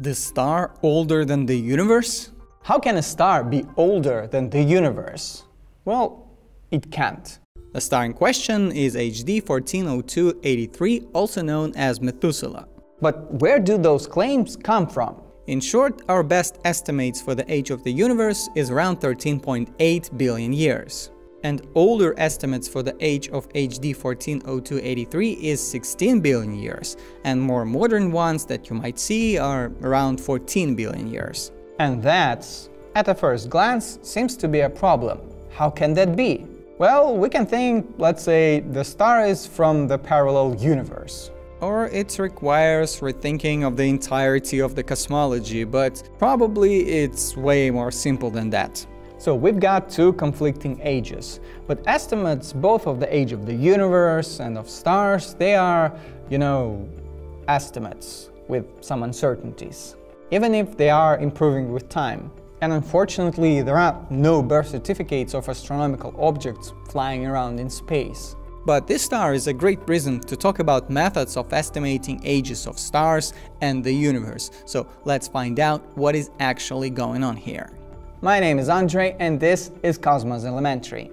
The star older than the universe? How can a star be older than the universe? Well, it can't. The star in question is HD 140283, also known as Methuselah. But where do those claims come from? In short, our best estimates for the age of the universe is around 13.8 billion years. And older estimates for the age of HD 140283 is 16 billion years, and more modern ones that you might see are around 14 billion years. And that, at a first glance, seems to be a problem. How can that be? Well, we can think, let's say, the star is from the parallel universe. Or it requires rethinking of the entirety of the cosmology, but probably it's way more simple than that. So we've got two conflicting ages, but estimates both of the age of the universe and of stars, they are, you know, estimates with some uncertainties, even if they are improving with time. And unfortunately, there are no birth certificates of astronomical objects flying around in space. But this star is a great reason to talk about methods of estimating ages of stars and the universe, so let's find out what is actually going on here. My name is Andre and this is Cosmos Elementary.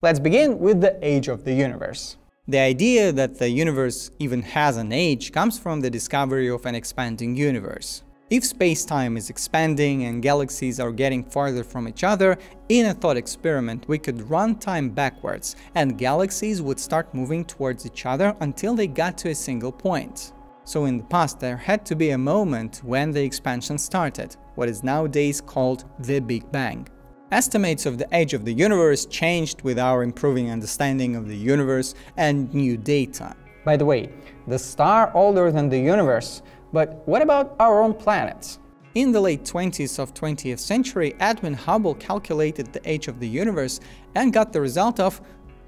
Let's begin with the age of the universe. The idea that the universe even has an age comes from the discovery of an expanding universe. If space-time is expanding and galaxies are getting farther from each other, in a thought experiment we could run time backwards and galaxies would start moving towards each other until they got to a single point. So in the past there had to be a moment when the expansion started, what is nowadays called the Big Bang. Estimates of the age of the universe changed with our improving understanding of the universe and new data. By the way, the star older than the universe, but what about our own planet? In the late 20s of 20th century, Edwin Hubble calculated the age of the universe and got the result of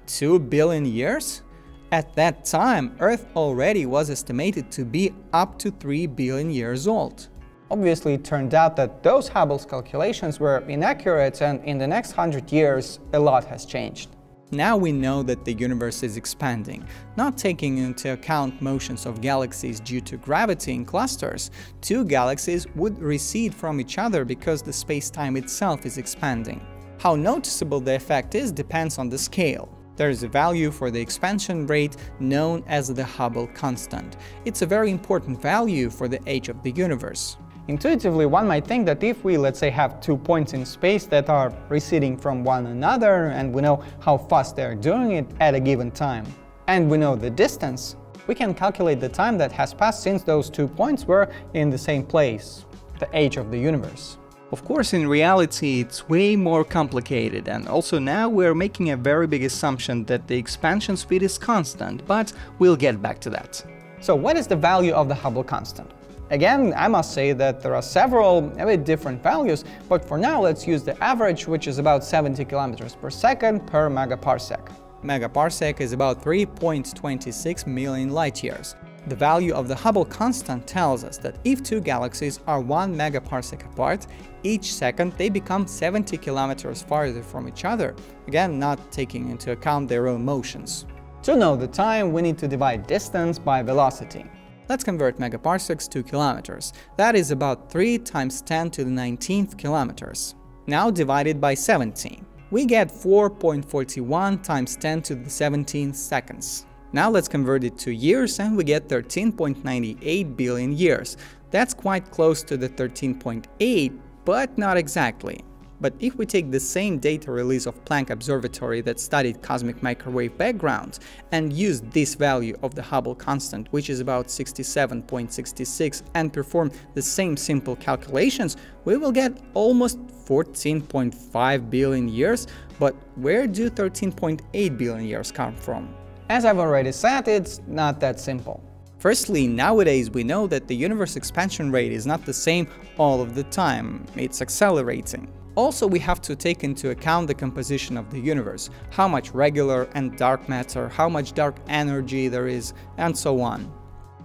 2 billion years? At that time, Earth already was estimated to be up to 3 billion years old. Obviously, it turned out that those Hubble's calculations were inaccurate and in the next hundred years, a lot has changed. Now we know that the universe is expanding. Not taking into account motions of galaxies due to gravity in clusters, two galaxies would recede from each other because the space-time itself is expanding. How noticeable the effect is depends on the scale. There is a value for the expansion rate known as the Hubble constant. It's a very important value for the age of the universe. Intuitively, one might think that if we, let's say, have two points in space that are receding from one another, and we know how fast they're doing it at a given time, and we know the distance, we can calculate the time that has passed since those two points were in the same place, the age of the universe. Of course, in reality, it's way more complicated, and also now we're making a very big assumption that the expansion speed is constant, but we'll get back to that. So what is the value of the Hubble constant? Again, I must say that there are several a bit different values, but for now let's use the average, which is about 70 kilometers per second per megaparsec. Megaparsec is about 3.26 million light years. The value of the Hubble constant tells us that if two galaxies are 1 megaparsec apart, each second they become 70 kilometers farther from each other, again not taking into account their own motions. To know the time, we need to divide distance by velocity. Let's convert megaparsecs to kilometers. That is about 3 times 10 to the 19th kilometers. Now divided by 17. We get 4.41 times 10 to the 17th seconds. Now let's convert it to years and we get 13.98 billion years. That's quite close to the 13.8, but not exactly. But if we take the same data release of Planck Observatory that studied cosmic microwave backgrounds and use this value of the Hubble constant, which is about 67.66, and perform the same simple calculations, we will get almost 14.5 billion years. But where do 13.8 billion years come from? As I've already said, it's not that simple. Firstly, nowadays we know that the universe expansion rate is not the same all of the time, it's accelerating. Also, we have to take into account the composition of the universe, how much regular and dark matter, how much dark energy there is, and so on.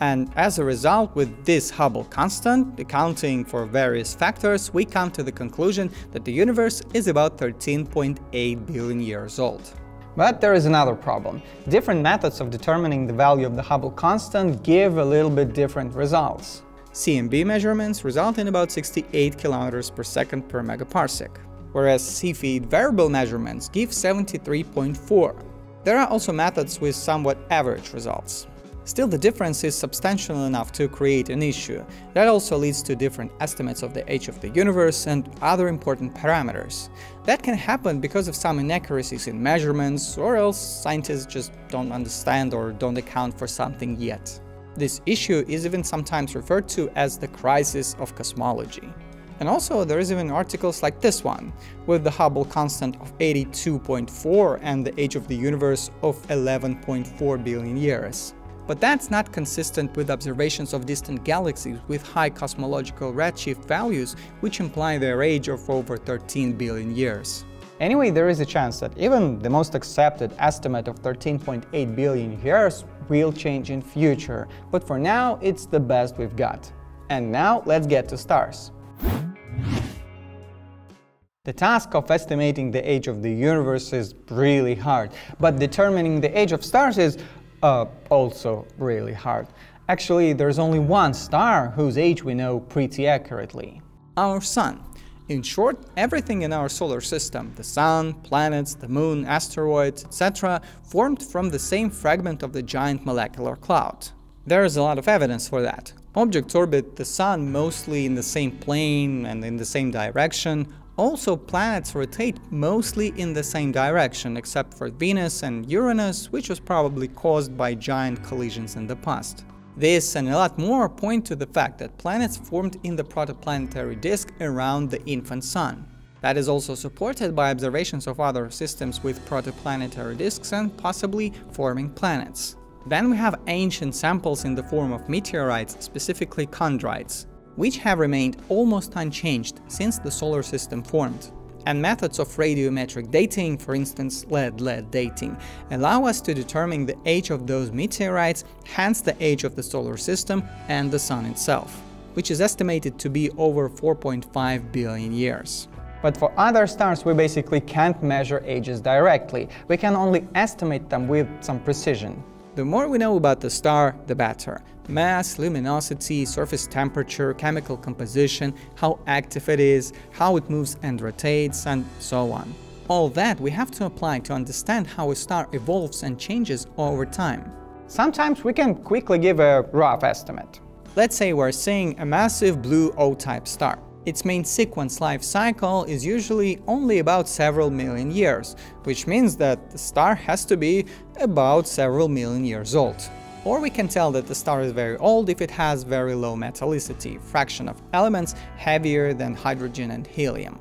And as a result, with this Hubble constant, accounting for various factors, we come to the conclusion that the universe is about 13.8 billion years old. But there is another problem. Different methods of determining the value of the Hubble constant give a little bit different results. CMB measurements result in about 68 km per second per megaparsec, whereas Cepheid variable measurements give 73.4. There are also methods with somewhat average results. Still, the difference is substantial enough to create an issue. That also leads to different estimates of the age of the universe and other important parameters. That can happen because of some inaccuracies in measurements, or else scientists just don't understand or don't account for something yet. This issue is even sometimes referred to as the crisis of cosmology. And also, there is even articles like this one, with the Hubble constant of 82.4 and the age of the universe of 11.4 billion years. But that's not consistent with observations of distant galaxies with high cosmological redshift values, which imply their age of over 13 billion years. Anyway, there is a chance that even the most accepted estimate of 13.8 billion years will change in future, but for now it's the best we've got. And now let's get to stars. The task of estimating the age of the universe is really hard, but determining the age of stars is uh, also really hard. Actually, there's only one star whose age we know pretty accurately. Our Sun. In short, everything in our solar system, the Sun, planets, the Moon, asteroids, etc., formed from the same fragment of the giant molecular cloud. There is a lot of evidence for that. Objects orbit the Sun mostly in the same plane and in the same direction, also, planets rotate mostly in the same direction, except for Venus and Uranus, which was probably caused by giant collisions in the past. This and a lot more point to the fact that planets formed in the protoplanetary disk around the infant Sun. That is also supported by observations of other systems with protoplanetary disks and possibly forming planets. Then we have ancient samples in the form of meteorites, specifically chondrites which have remained almost unchanged since the solar system formed. And methods of radiometric dating, for instance lead-lead dating, allow us to determine the age of those meteorites, hence the age of the solar system and the Sun itself, which is estimated to be over 4.5 billion years. But for other stars we basically can't measure ages directly, we can only estimate them with some precision. The more we know about the star, the better. Mass, luminosity, surface temperature, chemical composition, how active it is, how it moves and rotates, and so on. All that we have to apply to understand how a star evolves and changes over time. Sometimes we can quickly give a rough estimate. Let's say we're seeing a massive blue O-type star. Its main sequence life cycle is usually only about several million years, which means that the star has to be about several million years old. Or we can tell that the star is very old if it has very low metallicity, fraction of elements heavier than hydrogen and helium.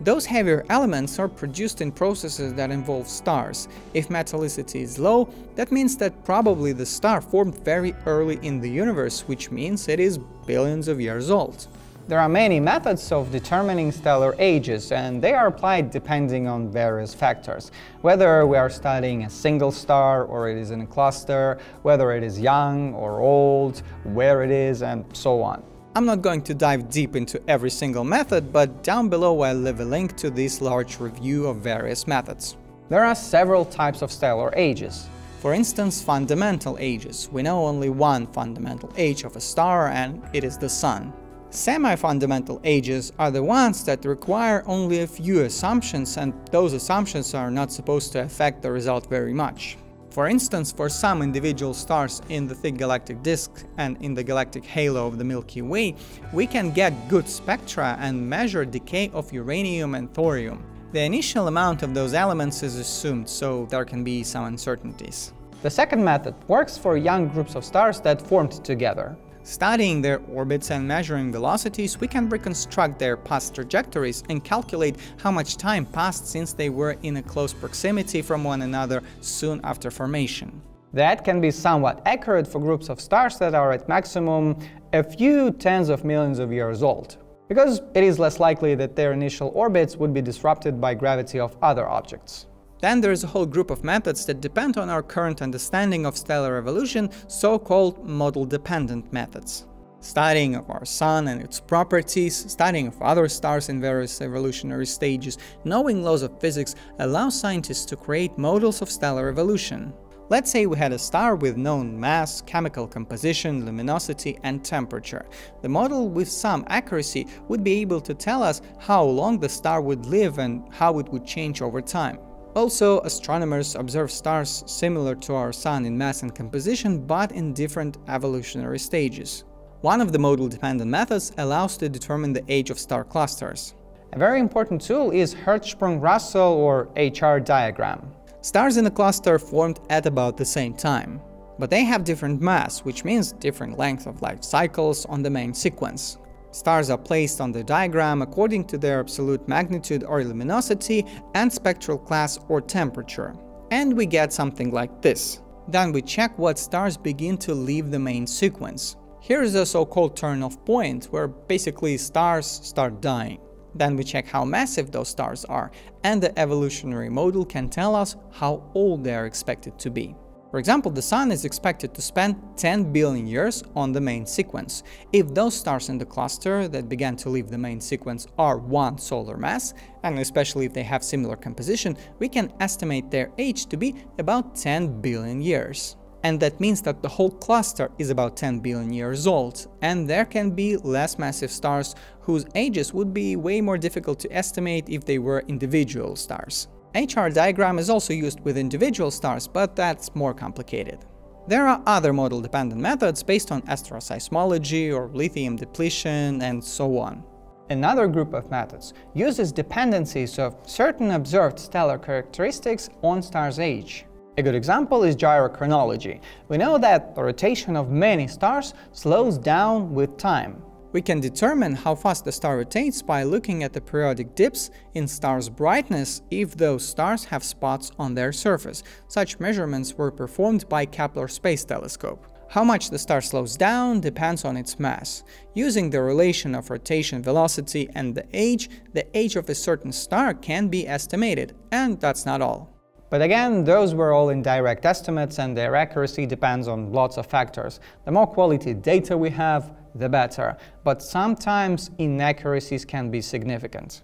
Those heavier elements are produced in processes that involve stars. If metallicity is low, that means that probably the star formed very early in the universe, which means it is billions of years old. There are many methods of determining stellar ages, and they are applied depending on various factors. Whether we are studying a single star or it is in a cluster, whether it is young or old, where it is, and so on. I'm not going to dive deep into every single method, but down below I'll leave a link to this large review of various methods. There are several types of stellar ages. For instance, fundamental ages. We know only one fundamental age of a star and it is the Sun. Semi-fundamental ages are the ones that require only a few assumptions and those assumptions are not supposed to affect the result very much. For instance, for some individual stars in the thick galactic disk and in the galactic halo of the Milky Way, we can get good spectra and measure decay of uranium and thorium. The initial amount of those elements is assumed, so there can be some uncertainties. The second method works for young groups of stars that formed together. Studying their orbits and measuring velocities, we can reconstruct their past trajectories and calculate how much time passed since they were in a close proximity from one another soon after formation. That can be somewhat accurate for groups of stars that are at maximum a few tens of millions of years old, because it is less likely that their initial orbits would be disrupted by gravity of other objects. Then there is a whole group of methods that depend on our current understanding of stellar evolution, so-called model-dependent methods. Studying of our sun and its properties, studying of other stars in various evolutionary stages, knowing laws of physics allows scientists to create models of stellar evolution. Let's say we had a star with known mass, chemical composition, luminosity and temperature. The model with some accuracy would be able to tell us how long the star would live and how it would change over time. Also, astronomers observe stars similar to our Sun in mass and composition, but in different evolutionary stages. One of the model-dependent methods allows to determine the age of star clusters. A very important tool is Hertzsprung-Russell or HR diagram. Stars in a cluster formed at about the same time. But they have different mass, which means different length of life cycles on the main sequence. Stars are placed on the diagram according to their absolute magnitude or luminosity and spectral class or temperature. And we get something like this. Then we check what stars begin to leave the main sequence. Here is a so-called turn-off point, where basically stars start dying. Then we check how massive those stars are, and the evolutionary model can tell us how old they are expected to be. For example, the Sun is expected to spend 10 billion years on the main sequence. If those stars in the cluster that began to leave the main sequence are one solar mass, and especially if they have similar composition, we can estimate their age to be about 10 billion years and that means that the whole cluster is about 10 billion years old, and there can be less massive stars whose ages would be way more difficult to estimate if they were individual stars. HR diagram is also used with individual stars, but that's more complicated. There are other model-dependent methods based on astroseismology or lithium depletion and so on. Another group of methods uses dependencies of certain observed stellar characteristics on star's age. A good example is gyrochronology. We know that the rotation of many stars slows down with time. We can determine how fast the star rotates by looking at the periodic dips in star's brightness if those stars have spots on their surface. Such measurements were performed by Kepler Space Telescope. How much the star slows down depends on its mass. Using the relation of rotation velocity and the age, the age of a certain star can be estimated, and that's not all. But again, those were all indirect estimates and their accuracy depends on lots of factors. The more quality data we have, the better. But sometimes inaccuracies can be significant.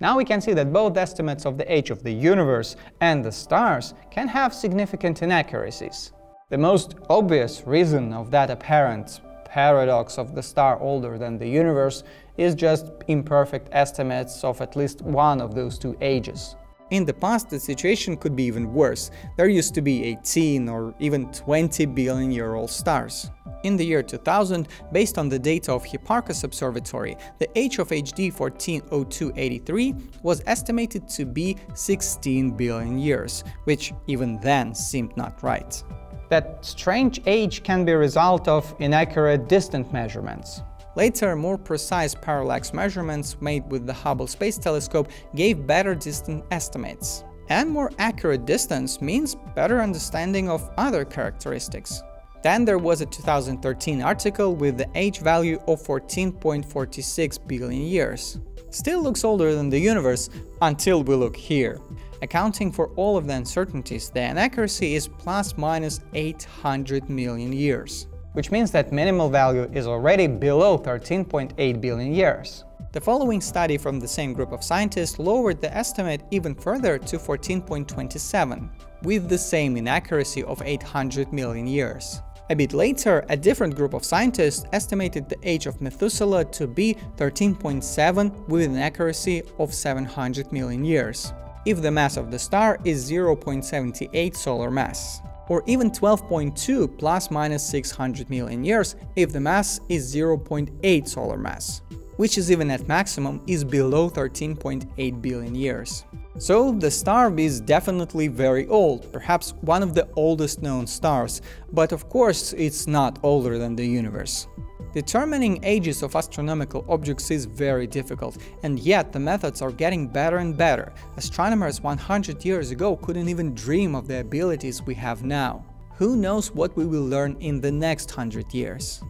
Now we can see that both estimates of the age of the universe and the stars can have significant inaccuracies. The most obvious reason of that apparent paradox of the star older than the universe is just imperfect estimates of at least one of those two ages. In the past, the situation could be even worse. There used to be 18 or even 20 billion year old stars. In the year 2000, based on the data of Hipparcos Observatory, the age of HD 140283 was estimated to be 16 billion years, which even then seemed not right. That strange age can be a result of inaccurate distant measurements. Later, more precise parallax measurements made with the Hubble Space Telescope gave better distance estimates. And more accurate distance means better understanding of other characteristics. Then there was a 2013 article with the age value of 14.46 billion years. Still looks older than the universe until we look here. Accounting for all of the uncertainties, the inaccuracy is plus minus 800 million years. Which means that minimal value is already below 13.8 billion years. The following study from the same group of scientists lowered the estimate even further to 14.27, with the same inaccuracy of 800 million years. A bit later, a different group of scientists estimated the age of Methuselah to be 13.7 with an accuracy of 700 million years if the mass of the star is 0.78 solar mass, or even 12.2 plus minus 600 million years if the mass is 0.8 solar mass, which is even at maximum is below 13.8 billion years. So the star is definitely very old, perhaps one of the oldest known stars, but of course it's not older than the universe. Determining ages of astronomical objects is very difficult, and yet the methods are getting better and better. Astronomers 100 years ago couldn't even dream of the abilities we have now. Who knows what we will learn in the next 100 years?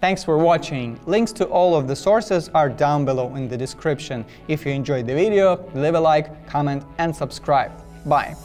Thanks for watching. Links to all of the sources are down below in the description. If you enjoyed the video, leave a like, comment and subscribe. Bye!